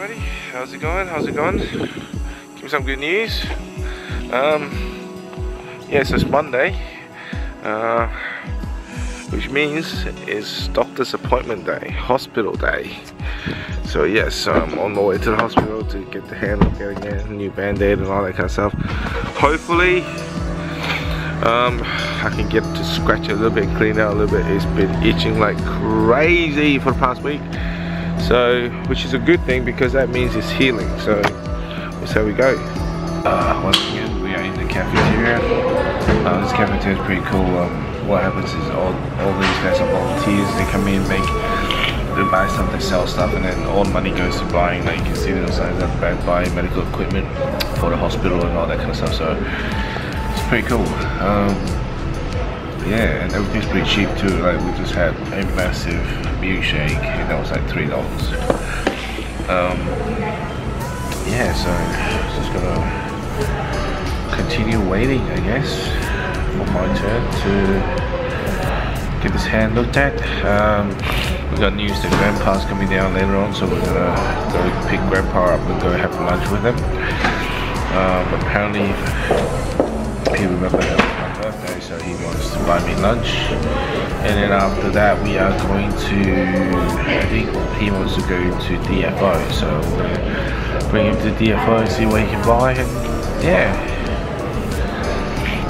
everybody. How's it going? How's it going? Give me some good news. Um, it's Monday, uh, which means it's doctor's appointment day, hospital day. So yes, I'm on my way to the hospital to get the hand looked at again, a new band-aid and all that kind of stuff. Hopefully, um, I can get to scratch a little bit, clean out a little bit. It's been itching like crazy for the past week so which is a good thing because that means it's healing. So that's how we go. Uh, once again we are in the cafeteria. Uh, this cafeteria is pretty cool. Um, what happens is all, all these guys are volunteers. They come in make they buy stuff they sell stuff and then all the money goes to buying like you can see the signs up back buying medical equipment for the hospital and all that kind of stuff. So it's pretty cool. Um, yeah, and everything's pretty cheap too. Like we just had a massive milkshake, and that was like three dollars. Um, yeah, so just gonna continue waiting, I guess, for my turn to get this hand looked at. Um, we got news that Grandpa's coming down later on, so we're gonna go pick Grandpa up and go have lunch with him. Um, apparently, he remembered so he wants to buy me lunch. And then after that, we are going to, I think he wants to go to DFO, so bring him to DFO and see what he can buy. And yeah,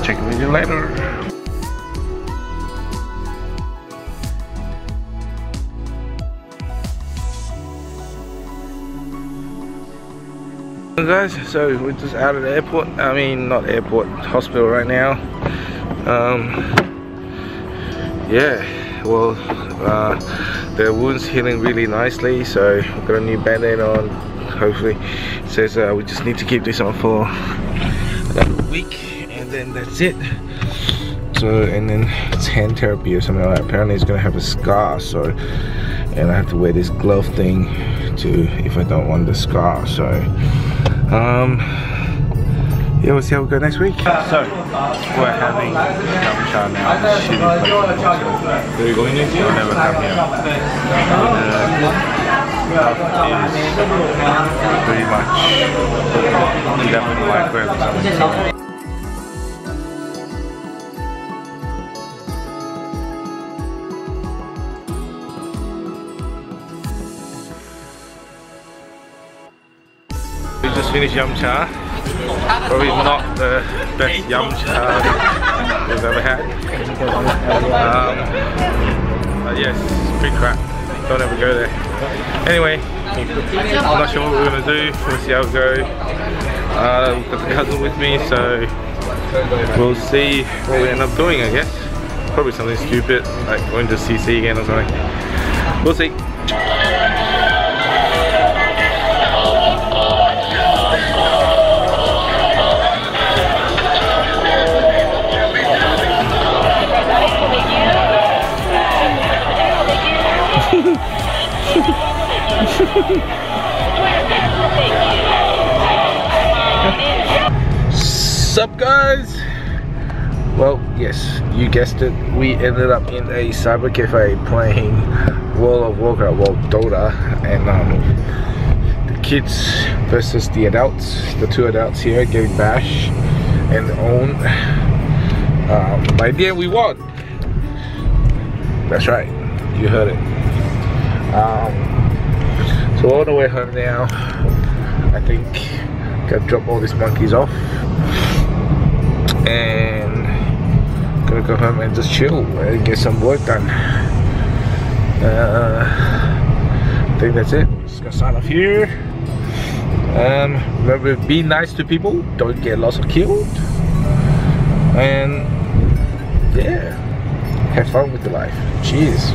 check with you later. guys so we're just out of the airport i mean not airport hospital right now um, yeah well uh, the wound's healing really nicely so we've got a new band-aid on. Hopefully it says uh, we just need to keep this on for another week and then that's it. So and then it's hand therapy or something like that. Apparently it's gonna have a scar so and I have to wear this glove thing to if I don't want the scar so um yeah, we'll see how we go next week. So, we're having yum cha now. Where are you going next? You'll never come here. Uh, is pretty much 11 microwave or something. We just finished yum cha probably not the best yum cha we've ever had. Um, but yes, pretty crap. Don't ever go there. Anyway, I'm not sure what we're gonna do. We'll see how it goes. Uh, we've got the cousin with me, so we'll see what we end up doing, I guess. Probably something stupid, like going to CC again or something. We'll see. Sup guys? Well, yes, you guessed it. We ended up in a cyber cafe playing World of Warcraft, well Dota, and um, the kids versus the adults. The two adults here getting bash and own. Um, by the end we won. That's right, you heard it. Um, so on the way home now, I think gotta drop all these monkeys off and I'm gonna go home and just chill and get some work done. Uh, I think that's it. Just gonna sign off here. Um, remember, be nice to people. Don't get lost or killed. And yeah, have fun with the life. Cheers.